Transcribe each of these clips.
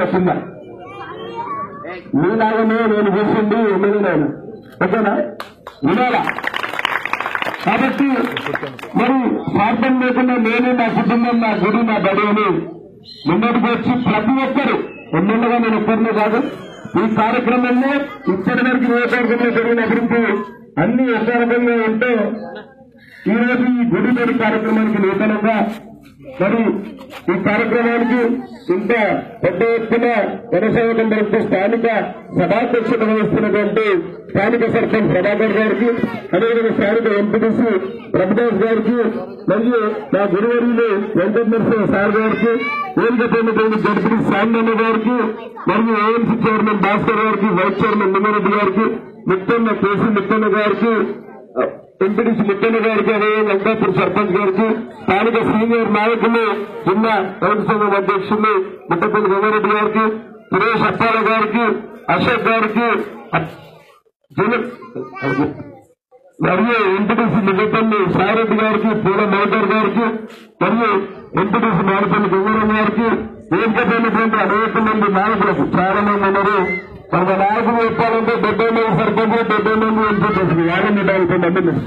చెప్పిందా మీలాగనే నేను చూసింది ఎమ్మెల్యే నేను ఓకేనా? వినాలా? కాబట్టి మరి స్వార్థం లేకుండా నేను నా కుటుంబం నా గుడి నా బడి అని ముందటికి వచ్చి ప్రతి ఒక్కరు ఎమ్మెల్యేగా నేను ఒక్కరినే కాదు ఈ కార్యక్రమంలో ఇప్పటి వరకు నియోజకవర్గంలో జరిగిన అభివృద్ధి అన్ని ఒక రకంగా ఉంటే ఈ రోజు ఈ గుడి కార్యక్రమానికి నూతనంగా మరి ఈ కార్యక్రమానికి ఇంత పెద్ద ఎత్తున జనసేవకం జరుగుతూ స్థానిక సభాధ్యక్షత వహిస్తున్నటువంటి స్థానిక సర్పంచ్ ప్రభాకర్ గారికి అదేవిధంగా స్థానిక ఎంపీటీసీ ప్రభుదాస్ గారికి మరియు నా గురువర్యులు వెంకటనరసింహ సార్ గారికి వేదిక పొందినటువంటి జడ్పీ సాండన్న గారికి మరియు ఏఎన్సీ చైర్మన్ భాస్కర్ గారికి వైస్ చైర్మన్ నిమ్మారెడ్డి గారికి ముత్తన్న కేసీ ముత్తన్న గారికి ఎంపీడీసీ ముత్తన్న గారికి అదేవిధంగా వెంకటాపూర్ సర్పంచ్ గారికి స్థానిక సీనియర్ నాయకులు జిల్లా రైతు సంఘం అధ్యక్షులు ముట్టపల్లి రంగారెడ్డి గారికి సురేష్ అప్పాల గారికి అశోక్ గారికి మరియు ఎంపీటీసీ మిగపల్లి సాయిరెడ్డి గారికి పూల మోదర్ గారికి మరియు ఎంపీటీసీ మాడపల్లి గంగారాం గారికి వేదికైనటువంటి అనేక మంది నాయకులకు చాలా మంది ఉన్నారు. మన నాయకులు చెప్పాలంటే డెబ్బై మంది సర్పంచ్ డెబ్బై మంది చేసింది యాభై నూట యాభై మంది ఉన్నారు.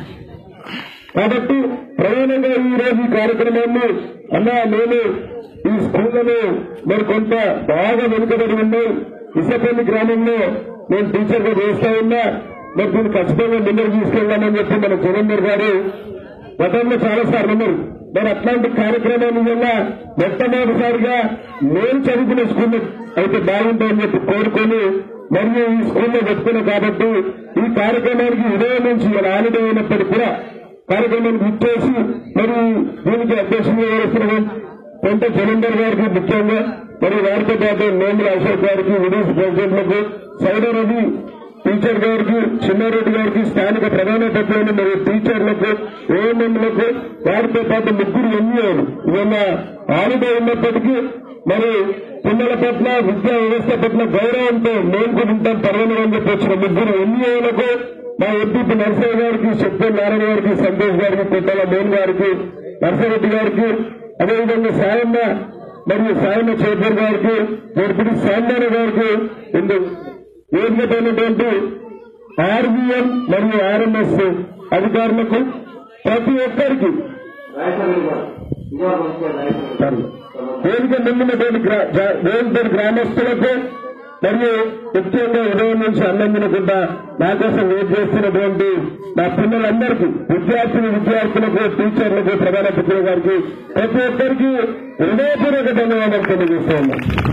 కాబట్టి ప్రధానంగా ఈ రోజు ఈ కార్యక్రమాన్ని అన్నా నేను ఈ స్కూళ్ళను మరి కొంత బాగా వెనుకబడి ఉన్నాయి ఇసపల్లి గ్రామంలో నేను టీచర్గా చేస్తా ఉన్నా మరి దీన్ని ఖచ్చితంగా ముందరు తీసుకెళ్దామని చెప్పి మన జగన్మోహన్ గారు గతంలో చాలా సార్లు ఉన్నారు మరి అట్లాంటి కార్యక్రమాల వల్ల మొట్టమొదటిసారిగా నేను చదువుకునే స్కూల్ అయితే బాగుంటుందని చెప్పి కోరుకొని మరియు ఈ స్కూల్లో పెట్టుకున్నాం కాబట్టి ఈ కార్యక్రమానికి ఉదయం నుంచి హాలిడే అయినప్పటికీ కూడా కార్యక్రమానికి ఇచ్చేసి మరి దీనికి అధ్యక్షులు వ్యవహరిస్తున్న కొంత జలంధర్ గారికి ముఖ్యంగా మరి వారితో పాటు నేముల అశోక్ గారికి విదేశీ ప్రెసిడెంట్లకు సైడర్ అది టీచర్ గారికి చిన్నారెడ్డి గారికి స్థానిక ప్రధాన పట్లను మరియు టీచర్లకు ఏఎంఎంలకు వారితో పాటు ముగ్గురు ఎంఈఓలు ఇవన్న ఆలుగా ఉన్నప్పటికీ మరి పిల్లల పట్ల విద్యా వ్యవస్థ పట్ల గౌరవంతో మేల్కొంటాం కూడా అని చెప్పి వచ్చిన ముగ్గురు ఎంఈఓలకు మా ఎంపీ నర్సయ్య గారికి శక్తి నారాయణ గారికి సంతోష్ గారికి కొట్టాల మోహన్ గారికి నర్సరెడ్డి గారికి అదేవిధంగా సాయన్న మరియు సాయన్న చేపర్ గారికి నేర్పిడి సాందాన గారికి ఇందు వేదికైనటువంటి ఆర్బీఎం మరియు ఆర్ఎంఎస్ అధికారులకు ప్రతి ఒక్కరికి వేదిక నిండినటువంటి గ్రా- వేదిక గ్రామస్తులకు మరియు ముఖ్యంగా ఉదయం నుంచి అన్నందినకుండా నా కోసం వెయిట్ చేస్తున్నటువంటి నా పిల్లలందరికీ విద్యార్థులు విద్యార్థులకు టీచర్లకు ప్రధాన పిల్లల గారికి ప్రతి ఒక్కరికి హృదయపూర్వక ధన్యవాదాలు తెలియజేస్తూ ఉన్నాను.